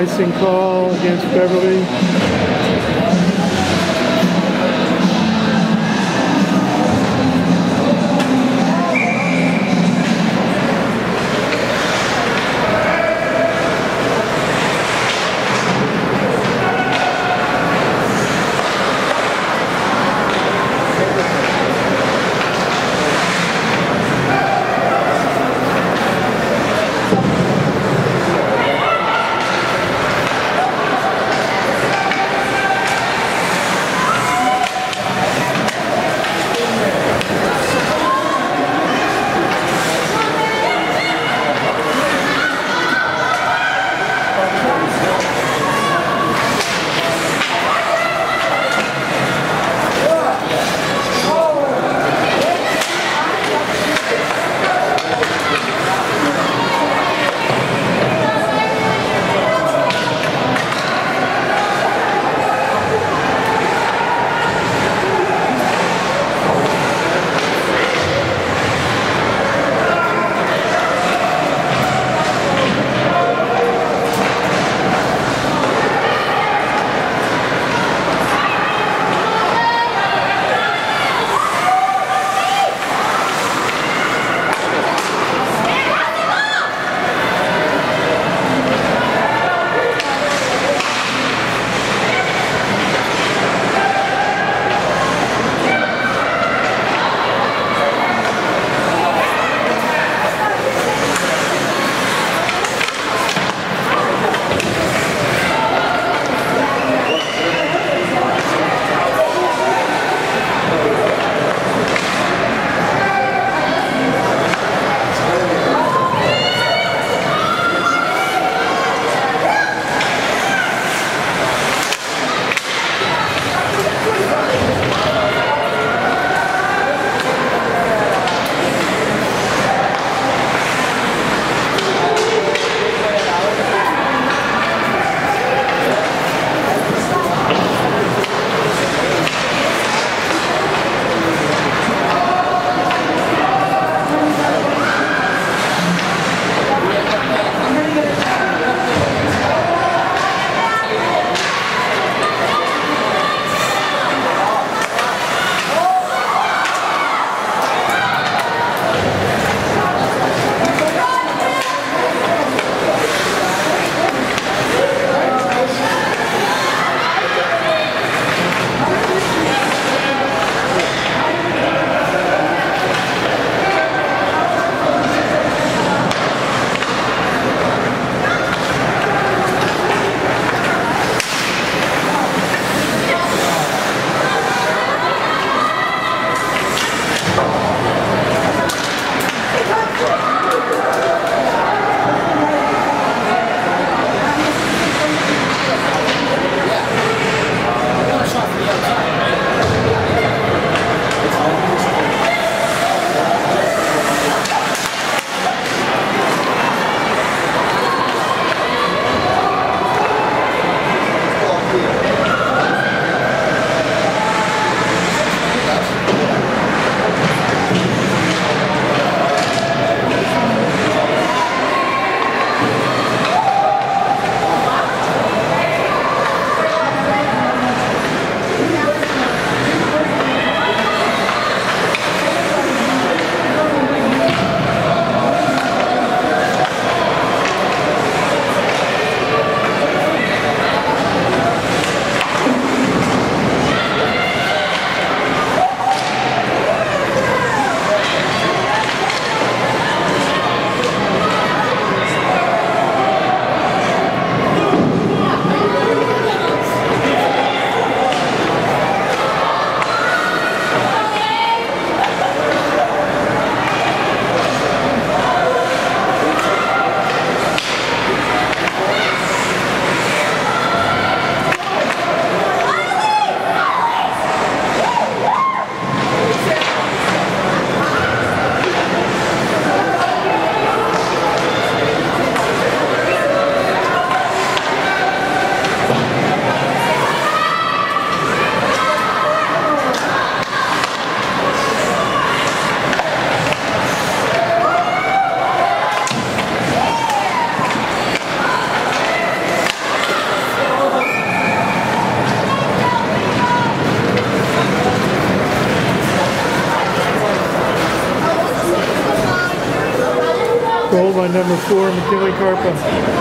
Tonight's in call against Beverly. Number four, McKinley Carpa.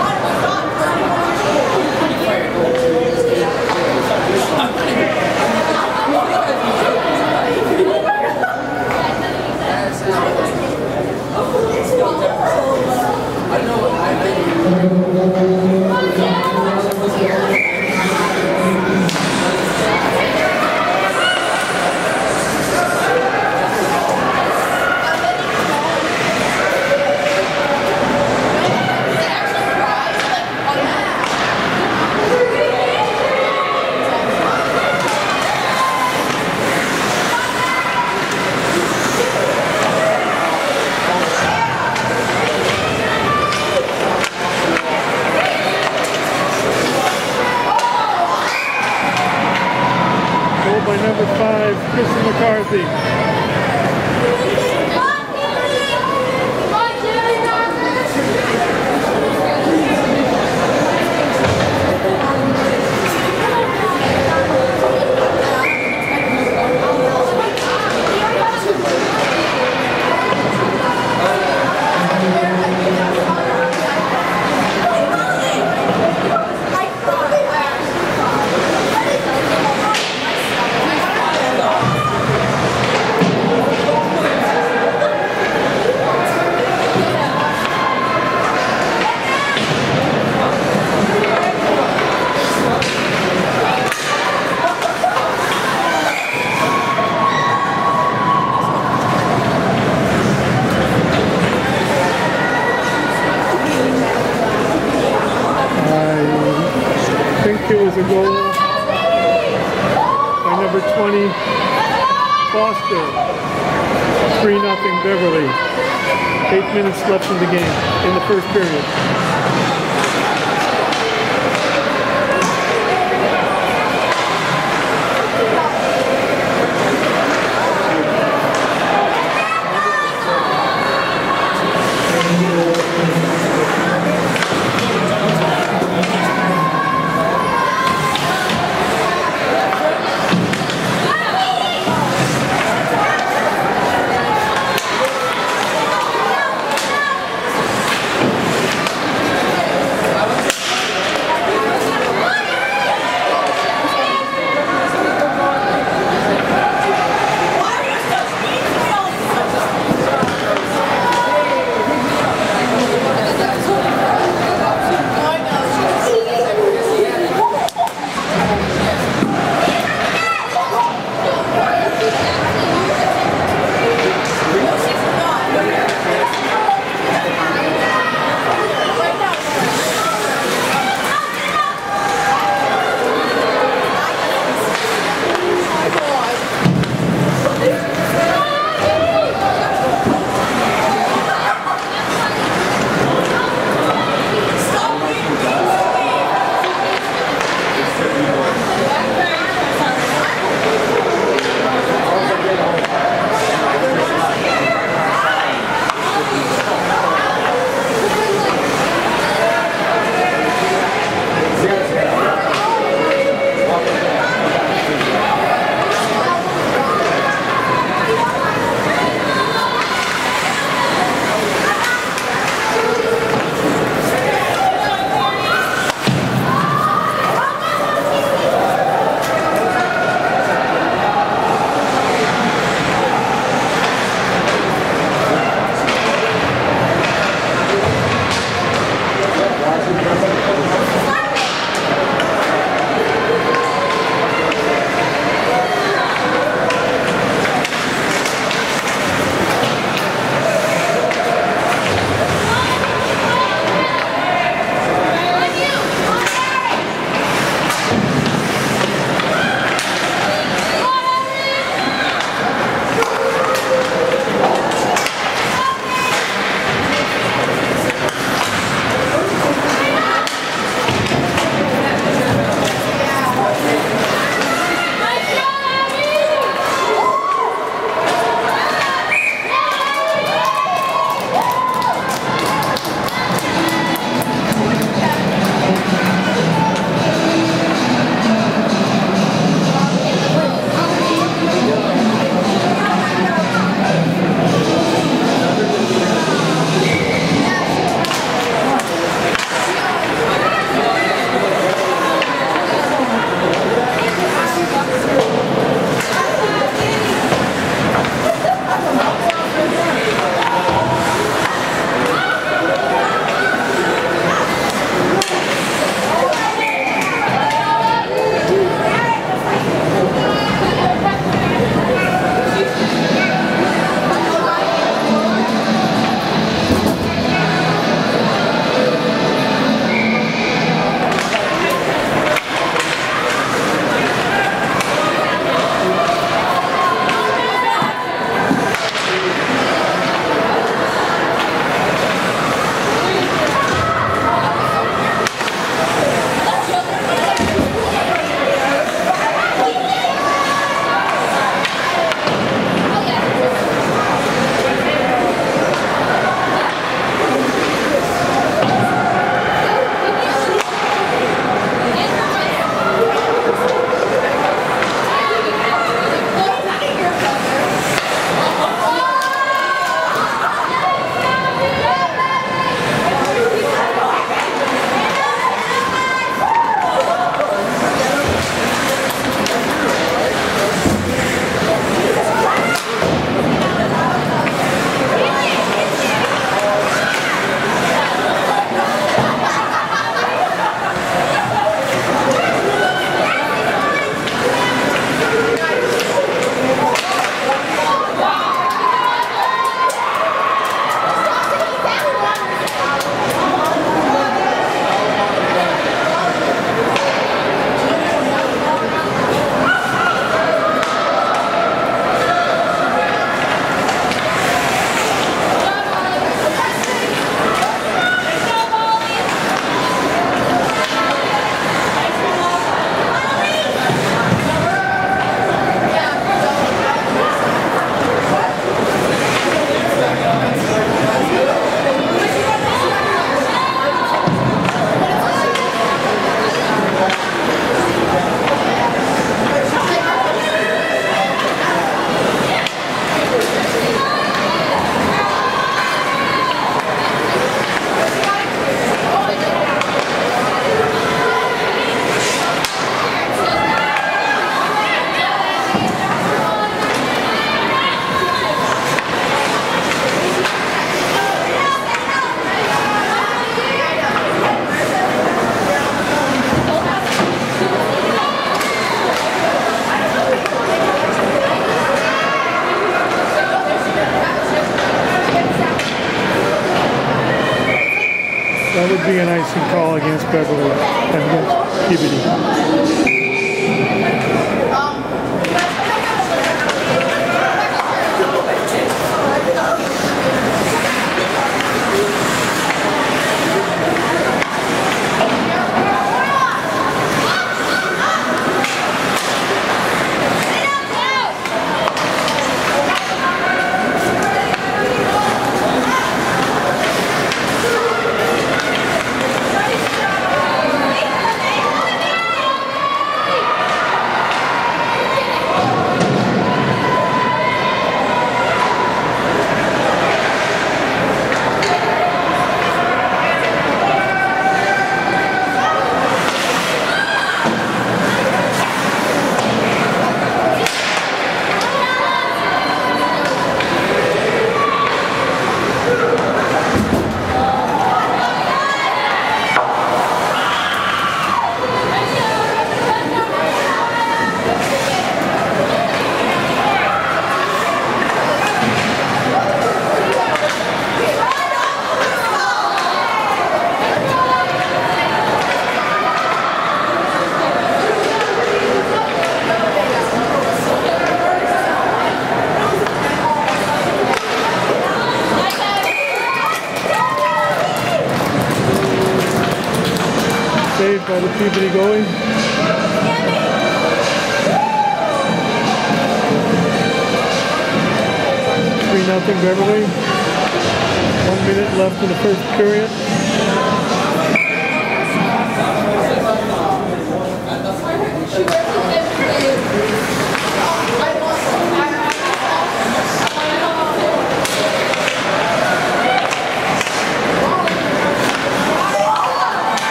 By the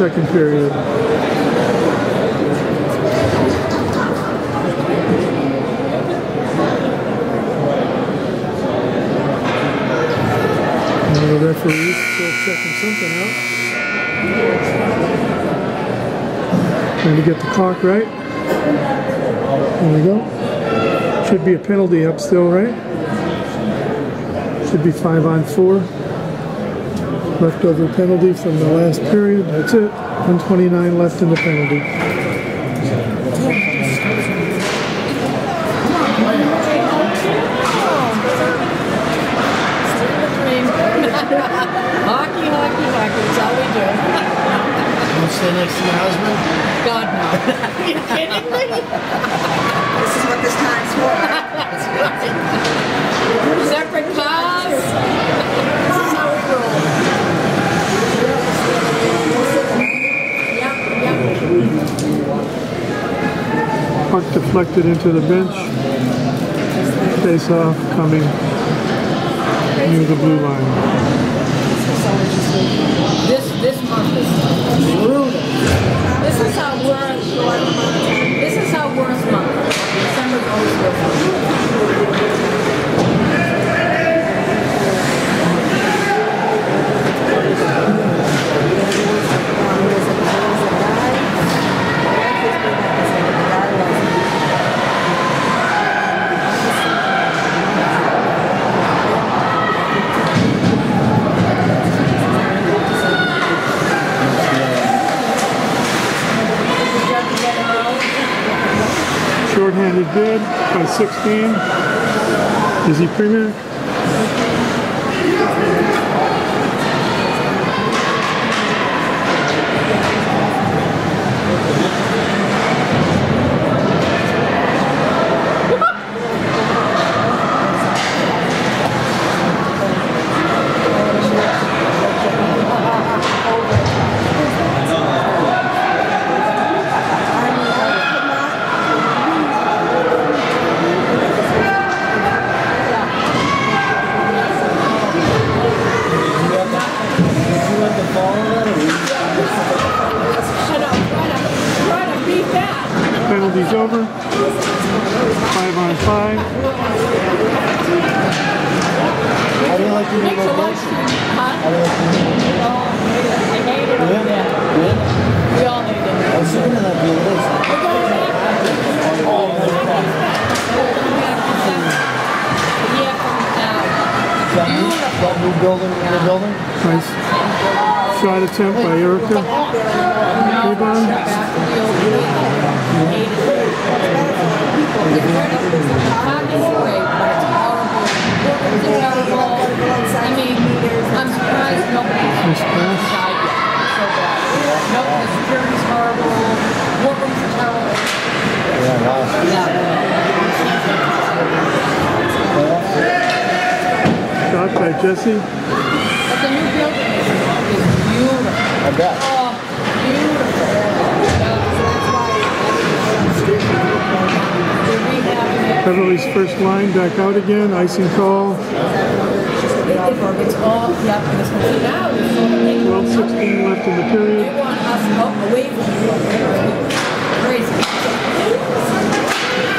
second period. And the referee still checking something out. Trying to get the clock right. There we go. Should be a penalty up still, right? Should be five on four. Leftover penalty from the last period. That's it. 129 left in the penalty. Hockey, hockey, hockey, that's all we do. Don't stay next to your husband. God, no. Are you kidding me? This is what this time's for. Separate cars. This is how we roll. Yep, yep. Puck deflected into the bench. Face off coming near the blue line. This this month is brutal. This is our worst. This is our worst month. December's always worst. Shorthanded bid by 16. Izzy Premack? It's all, yeah, and it's gonna now, it's 12 16 left in the period.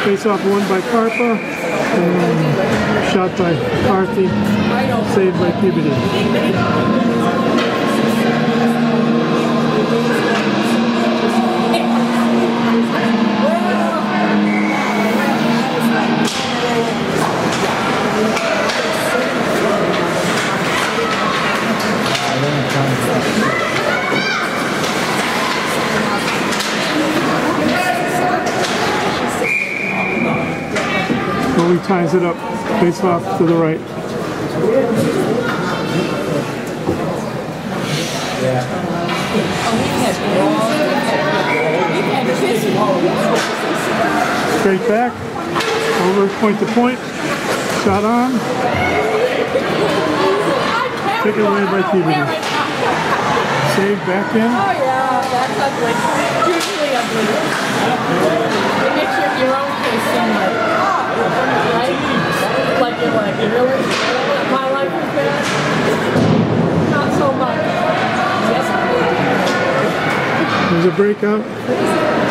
Face off won by Carpa. And shot by Carthy. Saved by Peabody. Goalie ties it up. Face off to the right. Straight back. Over point to point. Shot on. Taken away by Peabody. Saved back in. Oh yeah, that's ugly. Usually ugly. It makes your, your own case like, right? Like you're like, really? My life is bad? Not so much. Yes. There's a breakout.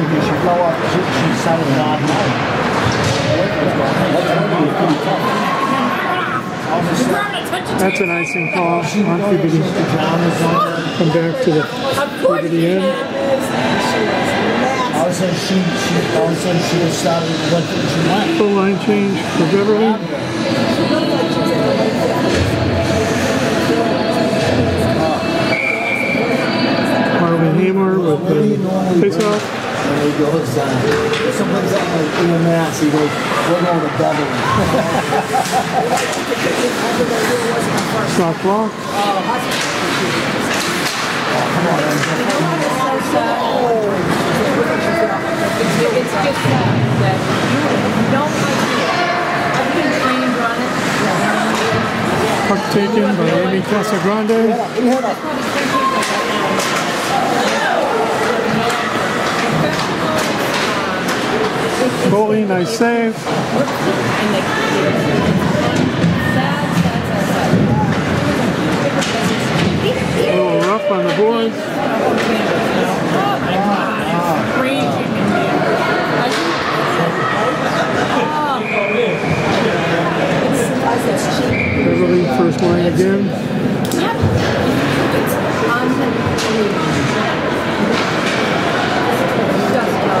because you off That's an icing call on back to the end. She, she she started what she went. Full line change for Beverly. Marvin with the face off. He goes, uh, someone's on the EMS, he goes, we're going to Beverly. Shot clock. It's just that, you don't like. I've been trained on it. Puck taken by Amy Casagrande. Goalie, nice save. A little rough on the boards. Beverly first line again. Yep. It's unbelievable. Just go.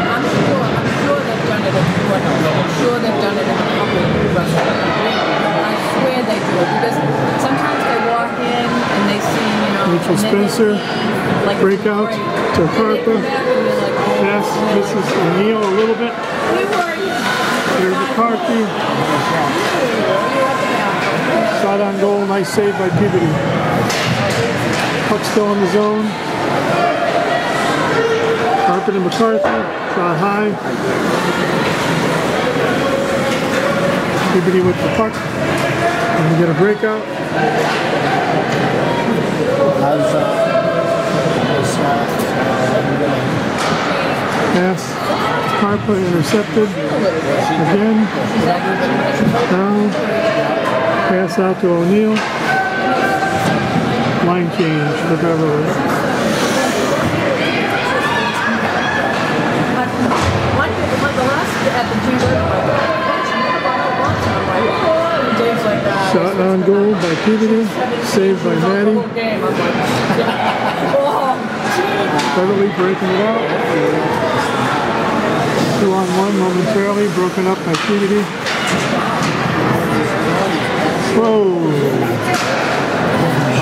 I'm sure, I'm sure they've done it in Portland. I'm sure they've done it in a couple of restaurants. I swear they do because sometimes they walk in and they see, you know, Mitchell and then they Spencer, see, like breakout great. to And they Carpa. come back and they're like, oh, Pass misses O'Neill a little bit. There's McCarthy. Shot on goal, nice save by Peabody. Puck still in the zone. Carpa and McCarthy, shot high. Peabody with the puck. And we get a breakout. how's, uh, Pass. Carpa intercepted. Again. Now. Pass out to O'Neill. Line change for Beverly. But one, one, the last at the G River, I'm like, oh, and Shot on goal by Peabody. Saved by Maddie. whole game. I'm like, Beverly breaking it out. Two on one momentarily, broken up by Peabody. Whoa!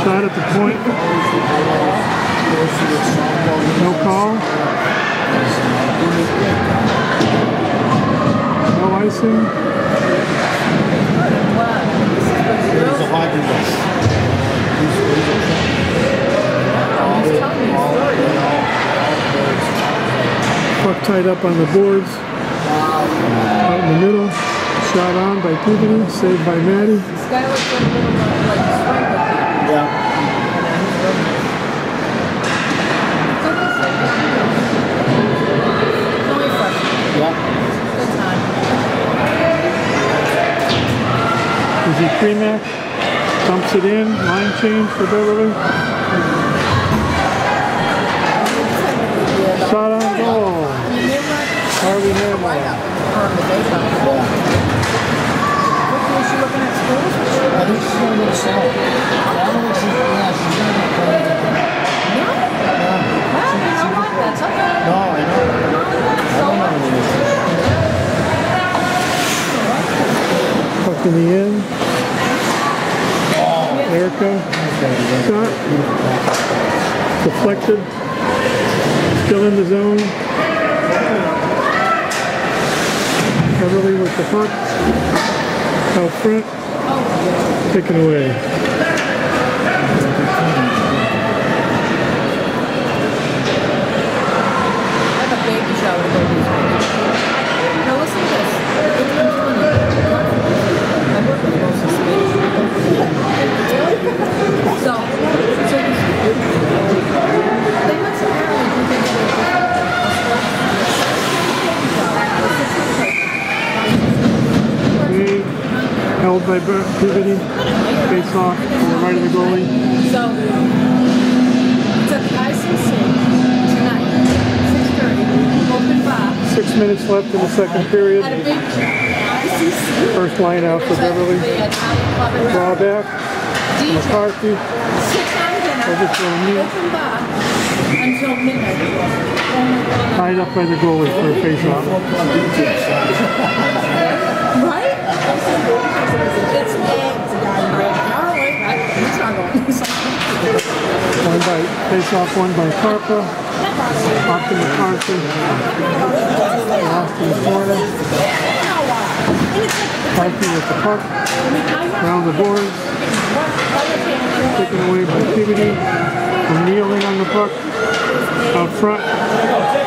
Shot at the point. No call. All, story. you know, all Puck tied up on the boards. Out in the middle. Shot on by Peabody. Saved by Maddie. Izzy Premack dumps it in. Line change for Beverly. Shot on goal. Harvey to you know in the end. Erica. Shot. Deflected. Still in the zone. Beverly with the puck. Out front. Taken away. Shower to go to. Now listen to this. I'm telling you. I work with most of Spanish people. So, so they must apparently do things a little Wade, held by Peabody. Face off the right of the goalie. So, it's at the ICC tonight, 6:30, open bar, Six minutes left in the second period. at a big First line out for Beverly. The Italian club in Drawback. McCarthy. sit down dinner, Over to O'Neill. open until midnight. Tied up by the goalie for a face-off. It's not going. Face off won by Carpa. Off to McCarthy. To Florida. Carthy with the puck. Around the boards. Taken away by Peabody. O'Neill in on the puck. Out front.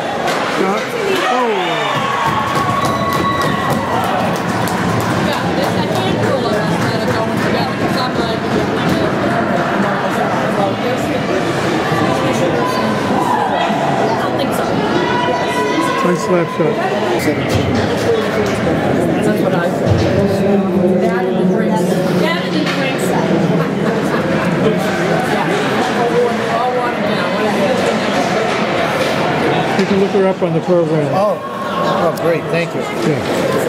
Slap shot. That's what I said. That and the drinks. That and the drinks. Yeah. All watered down, whatever. You can look her up on the program. Oh, oh, great, thank you. Yeah.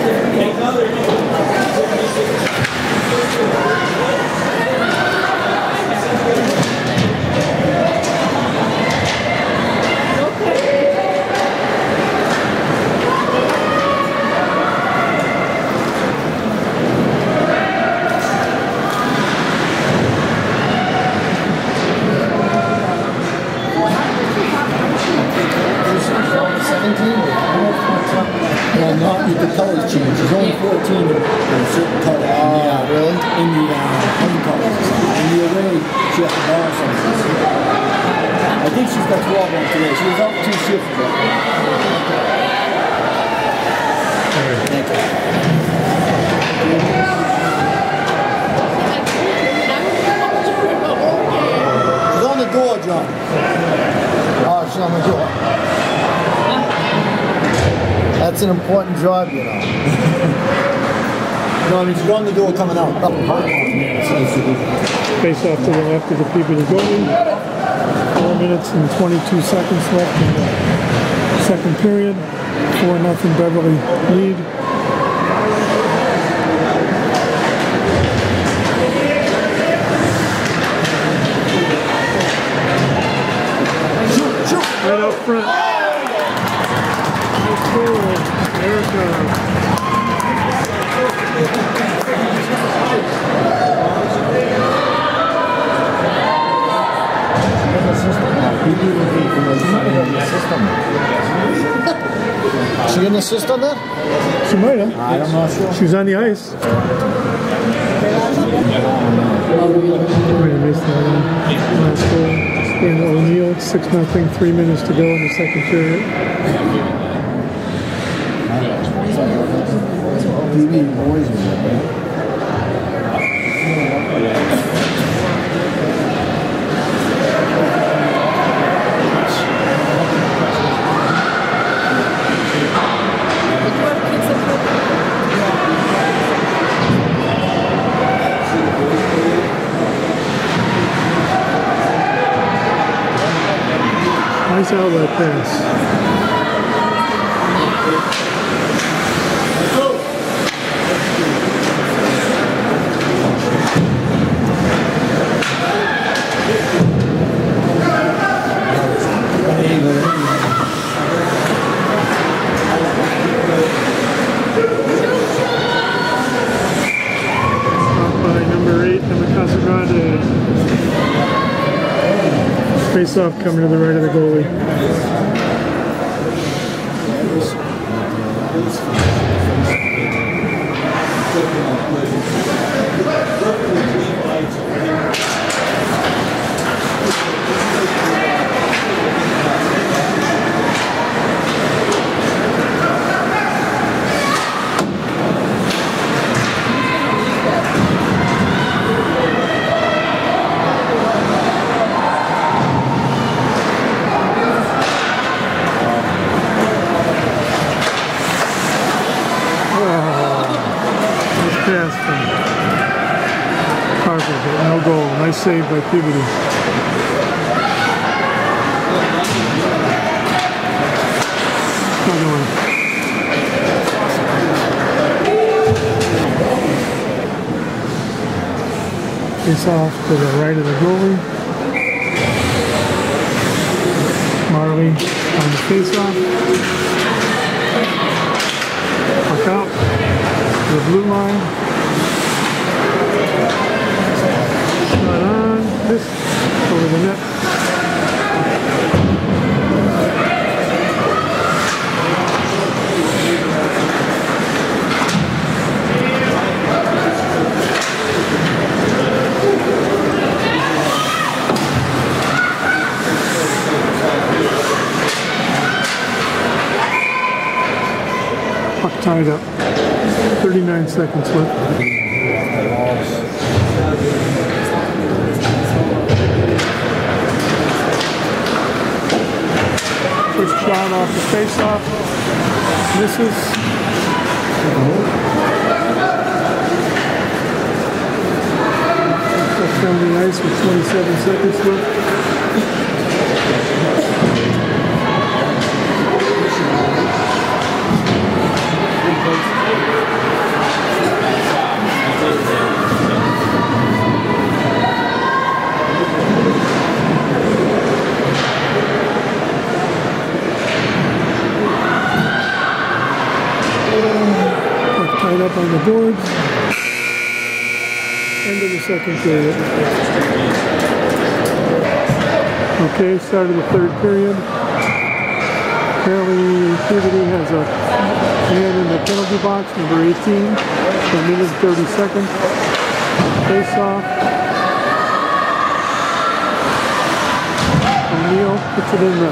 Well, not with the colors change. She's only 14 in a certain color. Ah, really? In the uh, home colors. In the away, she has to borrow something. I think she's got 12 on today. She was out two shifts ago. Thank you. She's on the door, John. Oh, she's on the door. That's an important job, you know. no, I mean, she's on the door coming out. Up. Face off to the left of the Peabody goalie. Four minutes and 22 seconds left in the second period. 4 nothing Beverly lead. Right out front. Nice goal. Erica. She in the system then? She might have. I'm not sure. She was on the ice. Might have missed that one. Last goal. Dan O'Neill, 6 nothing, 3 minutes to go in the second period. Nice outlet pass. Caught by number 8, number Casagrande. Off coming to the right of the goalie. Nice pass from Carter, but no goal. Nice save by Peabody. Face off to the right of the goalie. Marley on the face off. Puck out to the blue line. this over the net. Puck tied up. 39 seconds left. Shot off the face-off. Misses. Left down the ice with 27 seconds left. Up on the boards. End of the second period. Okay, start of the third period. Apparently, Peabody has a man in the penalty box, number 18, for minute and 30 seconds. Face off. O'Neill puts it in the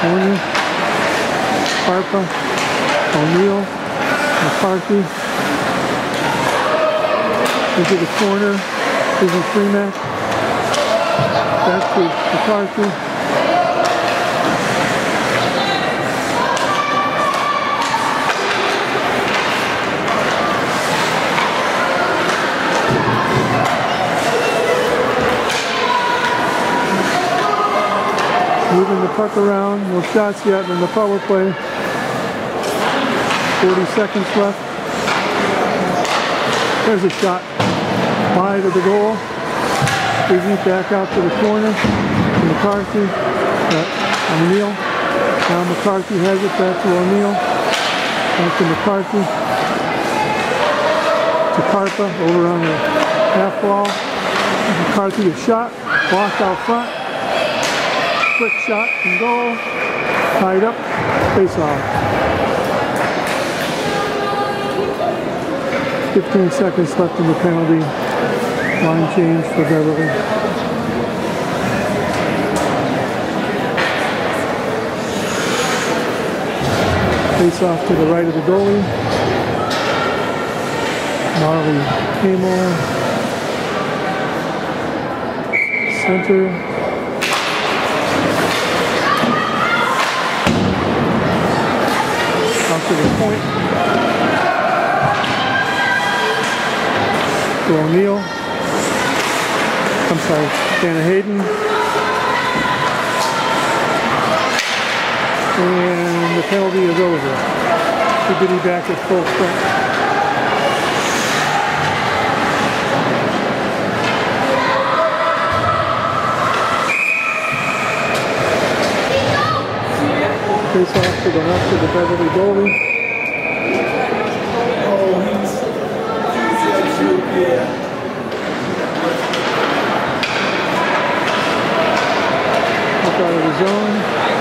corner. Harpa, O'Neill, McCarthy. Into the corner. Izzy Freeman. Back to McCarthy. Moving the puck around, no shots yet in the power play. 40 seconds left. There's a shot. Wide of the goal. Izzy back out to the corner. McCarthy. Uh, O'Neill. Now McCarthy has it back to O'Neill. Back to McCarthy. To Carpa over on the half wall. McCarthy a shot. Blocked out front. Quick shot and goal. Tied up. Face off. 15 seconds left in the penalty. Line change for Beverly. Face off to the right of the goalie. Marley Amor. Center. Out to the point. To O'Neill. I'm sorry, Dana Hayden. And the penalty is over. Peabody back at full strength. Face off to the left of the Beverly goalie. Out of the zone.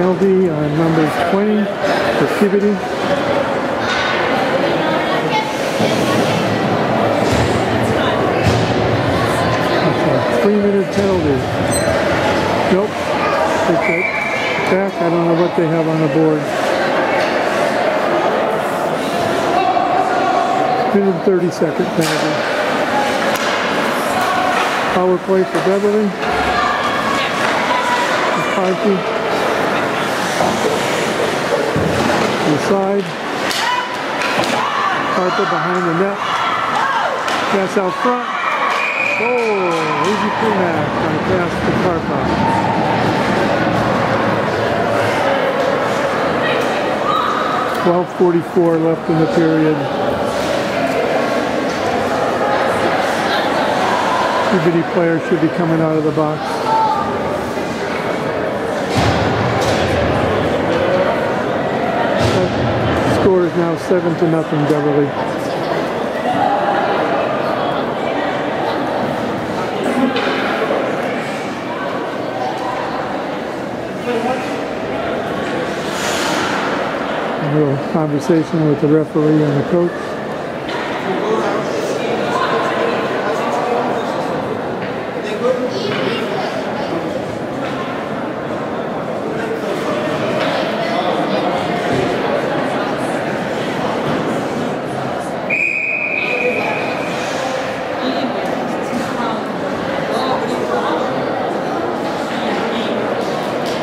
Penalty on uh, number 20 for That's a three-minute penalty. Nope. That back. I don't know what they have on the board. Minute and 30 second penalty. Power play for Beverly. McCarthy. to the side. Harper behind the net. Pass out front. Oh, Izzy Premack on a pass to Carpa. 12.44 left in the period. Peabody player should be coming out of the box. now 7 to nothing, Beverly. A little conversation with the referee and the coach.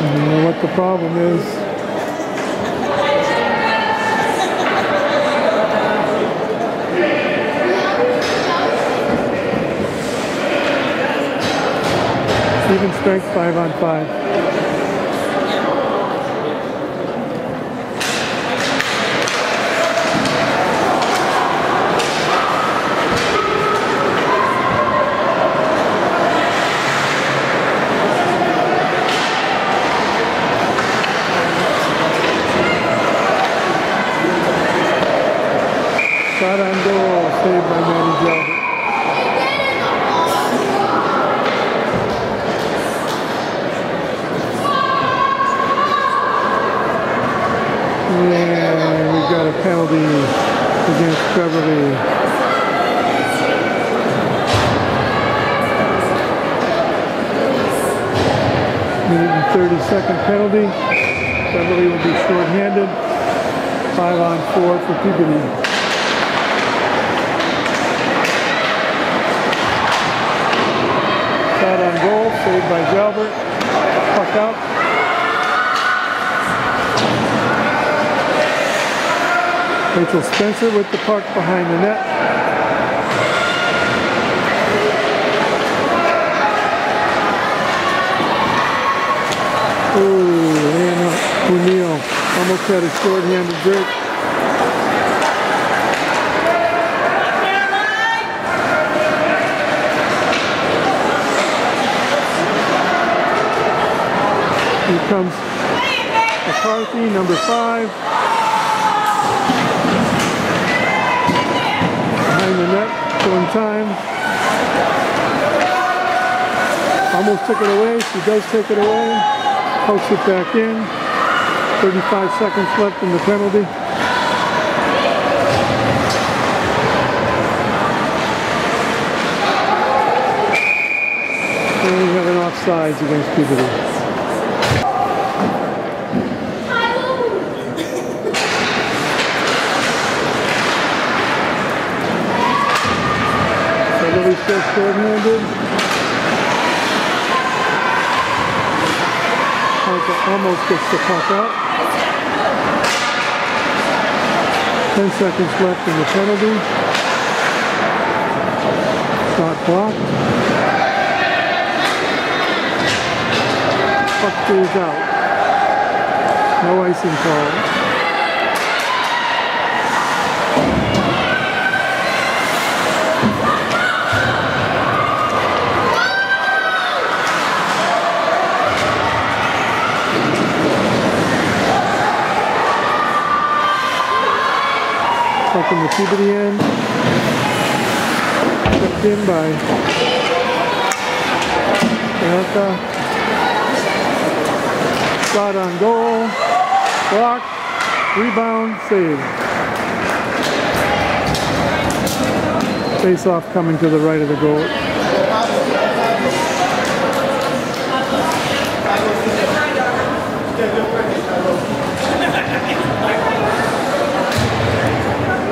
I don't know what the problem is. Even strength five on five. Shot on goal, saved by Manny Jalbert. And we've got a penalty against Beverly. Minute and 30 second penalty. Beverly will be short-handed. Five on four for Peabody. Shot on goal, saved by Jalbert. Puck out. Rachel Spencer with the puck behind the net. Ooh, Anna O'Neill almost had a short-handed break. Here comes McCarthy, number five. Behind the net, showing time. Almost took it away. She does take it away. Pokes it back in. 35 seconds left in the penalty. And we have an offsides against Peabody. Still short-handed. Almost gets the puck out. 10 seconds left in the penalty. Shot blocked. Puck goes out. No icing call. In the end. Kept in by Erika. Shot on goal. Block. Rebound. Save. Face off coming to the right of the goal.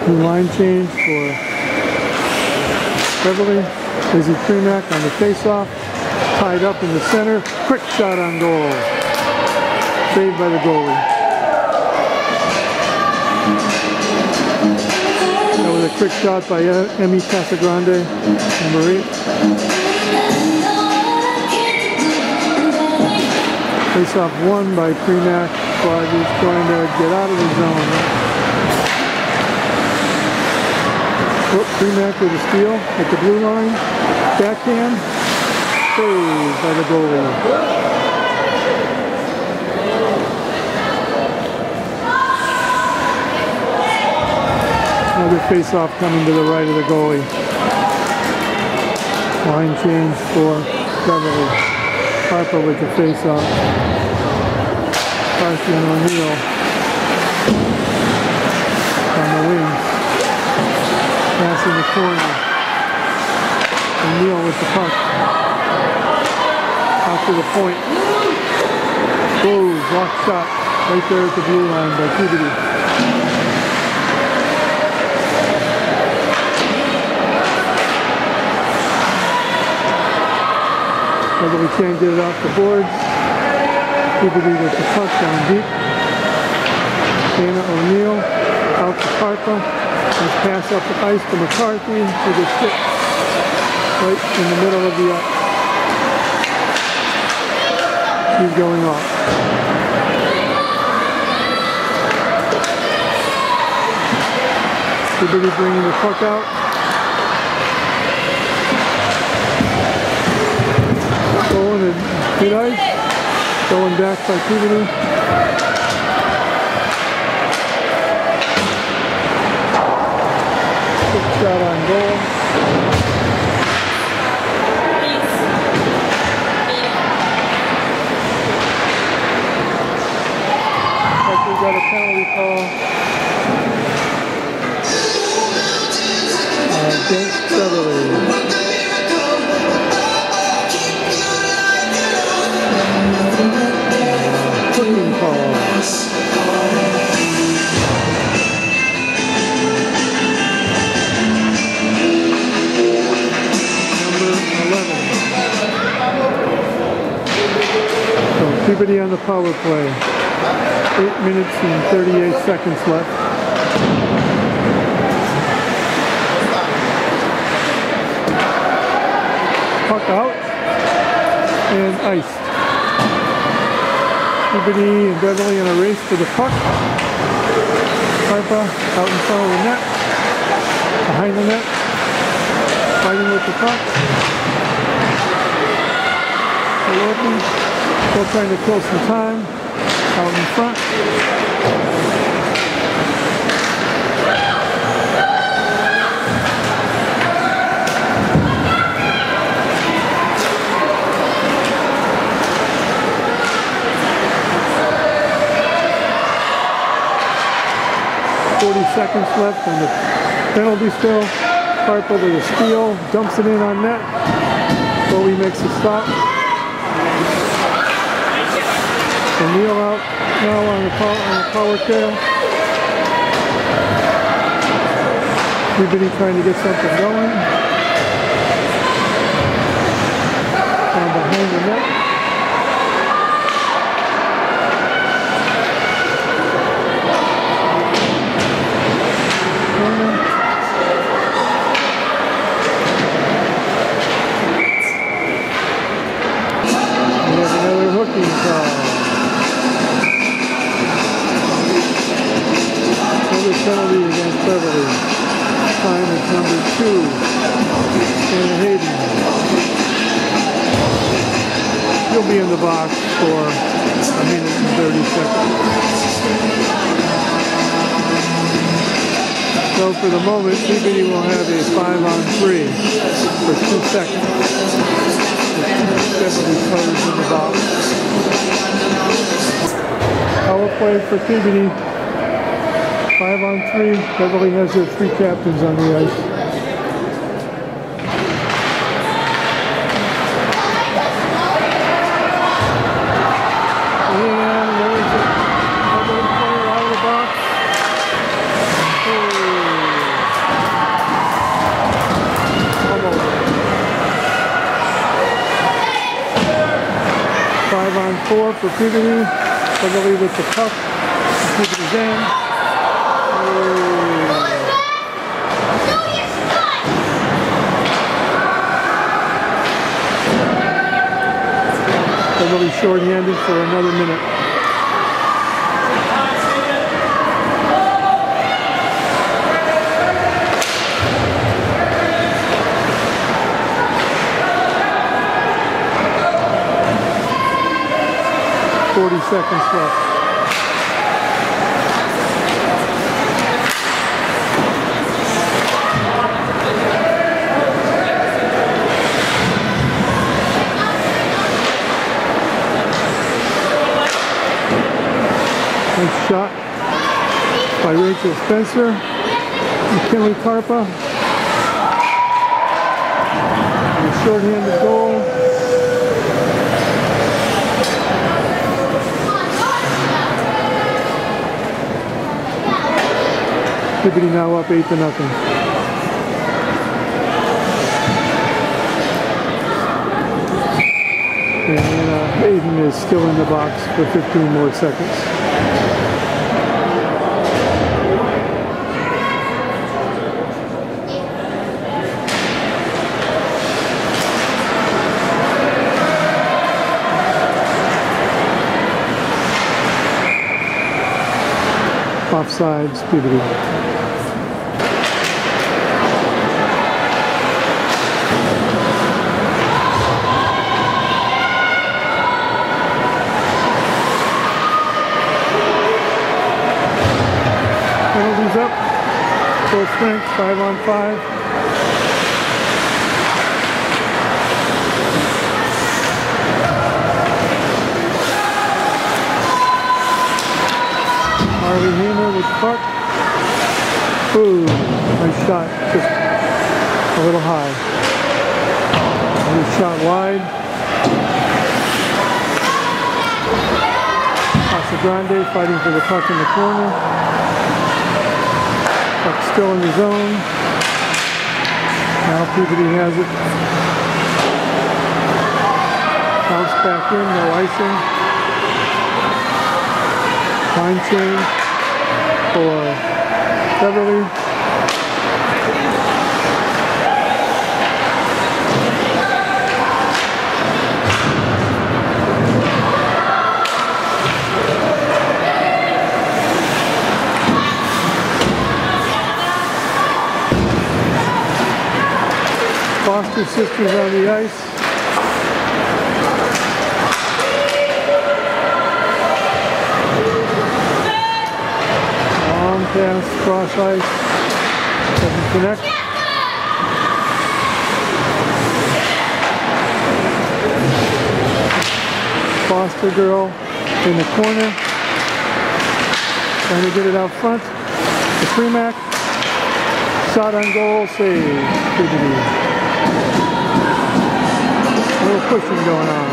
New line change for Beverly. Izzy Premack on the face-off. Tied up in the center. Quick shot on goal. Saved by the goalie. That was a quick shot by E- Emmy Casagrande, number eight. Face-off won by Premack. He's trying to get out of the zone. Premack with the steal at the blue line. Backhand. Saved by the goalie. Another face-off coming to the right of the goalie. Line change for Beverly. Harper with the face-off. Carson O'Neill. on the wing. Passing the corner. O'Neill with the puck. Out to the point. Whoa, block shot. Right there at the blue line by Peabody. Although we can't get it off the boards. Peabody with the puck down deep. Dana O'Neill out to. Nice pass up the ice to McCarthy with a stick right in the middle of the ice. He's going off. Peabody bringing the puck out. Going and good. Going back by Peabody. Shot on goal. Like we got a penalty call. Uh, Against Beverly. Peabody on the power play. Eight minutes and 38 seconds left. Puck out and iced. Peabody and Beverly in a race for the puck. Harpa out in front of the net. Behind the net. Fighting with the puck. Still open. Still trying to kill some time. Out in front. Forty seconds left on the penalty still. Harpa with a steal, dumps it in on net. Foley makes a stop. O'Neill out now on the power, on the power tail. Peabody trying to get something going. Behind the net. Box for a minute and 30 seconds. So for the moment, Peabody will have a five on three for two seconds. Beverly players in the box. Power play for Peabody. Five on three. Beverly has their three captains on the ice. Peabody. Beverly with the puck. Peabody's in. Beverly short-handed for another minute. Forty seconds left. Nice shot by Rachel Spencer, and McKinley Carpa. The shorthanded goal. Liberty now up eight to nothing. And uh, Aiden is still in the box for 15 more seconds. Offsides, Peabody. Penalties up. Full strength, five on five. Harley Hamer with puck. Ooh, nice shot, just a little high. Nice shot wide. Casagrande fighting for the puck in the corner. Still in the zone. Now Peabody has it. Bounce back in, no icing. Line change for Beverly. Foster sisters on the ice. Long pass, cross ice. Doesn't connect. Foster girl in the corner. Trying to get it out front. The Premack. Shot on goal, save. Little pushing going on.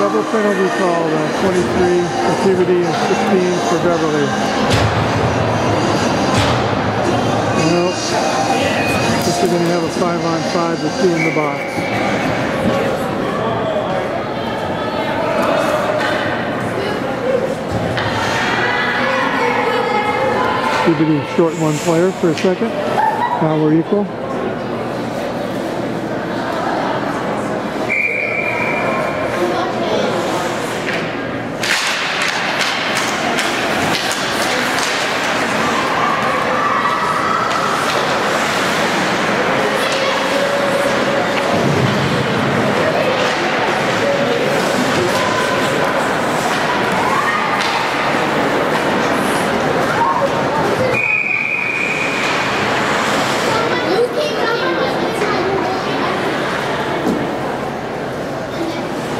Double penalty call on 23 for Peabody and 15 for Beverly. Well, this is going to have a five on five with two in the box. Peabody short one player for a second. Now we're equal.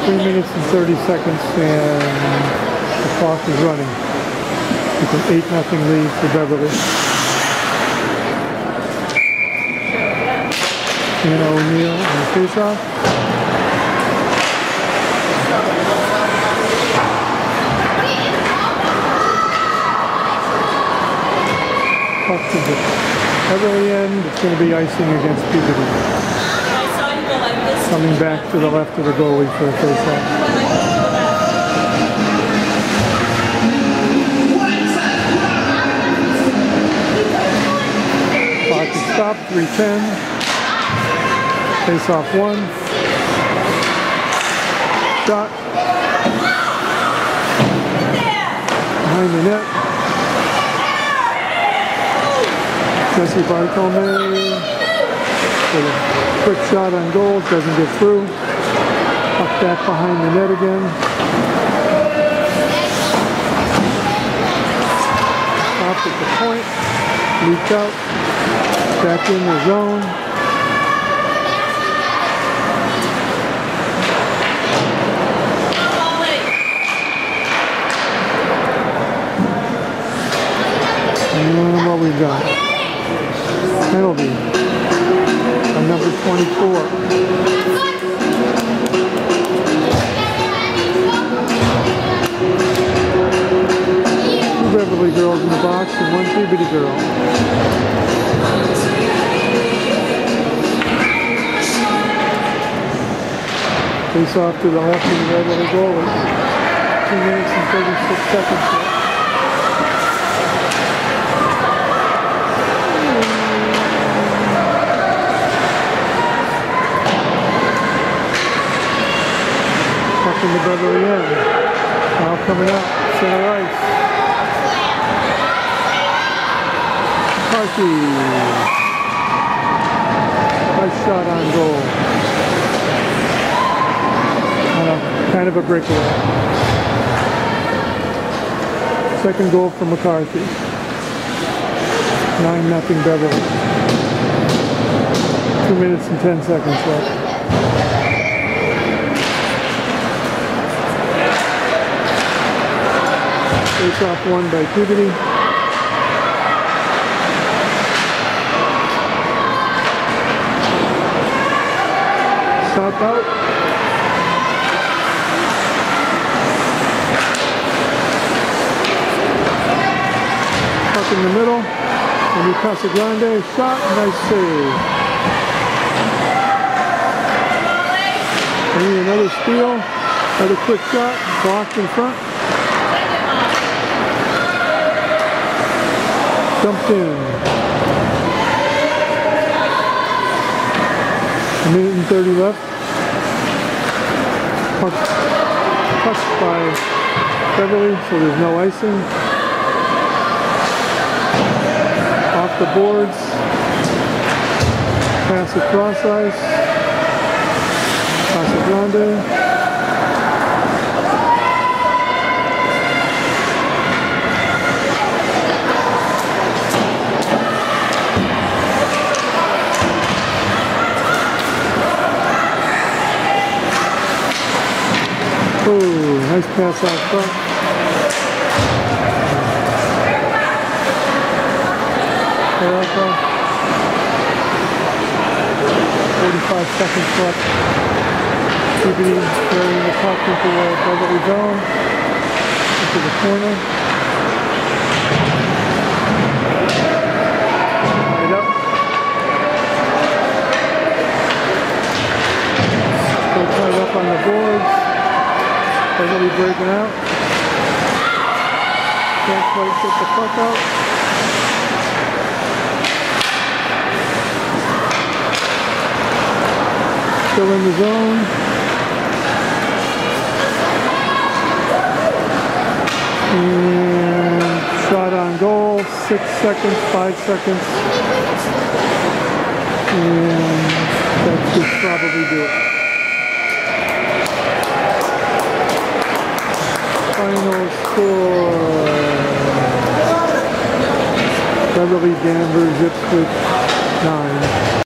Three minutes and 30 seconds and the clock is running. It's an 8 nothing lead for Beverly. Anna O'Neill on the faceoff. Puck to the Beverly end. It's going to be icing against Peabody. I saw you go like this. Coming back to the left of the goalie for a faceoff. Stopped, 310. Face off one. Shot. Behind the net. Jesse Bartolome with a quick shot on goal, doesn't get through. Up back behind the net again. Off at the point, leaked out, back in the zone. And what we got? Penalty. On number 24. Two Beverly girls in the box and one Peabody girl. Face off to the left of the Beverly goalie. Two minutes and 36 seconds In the Beverly end. Now coming up, center ice. McCarthy. Nice shot on goal. Uh, kind of a breakaway. Second goal for McCarthy. 9 nothing Beverly. Two minutes and 10 seconds left. Face off one by Peabody. Stop out. Up in the middle. And Casagrande shot. Nice save. And another steal. Another quick shot. Blocked in front. A minute and 30 left. Puck, touched by Beverly, so there's no icing. Off the boards. Pass across ice. Casagrande. Oh, nice pass out front. 45 seconds left. Peabody carrying the puck into the Beverly zone. Into the corner. Up. Up on the boards. Beverly breaking out. Can't quite get the puck out. Still in the zone. And shot on goal. Six seconds, five seconds. And that should probably do it. Final score. Beverly Danvers, Ipswich, nine.